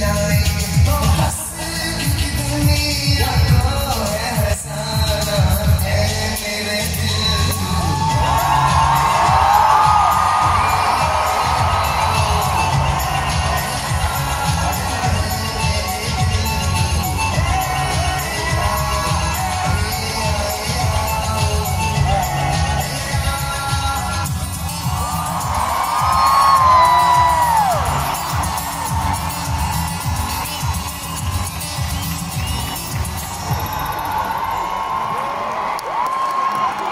night.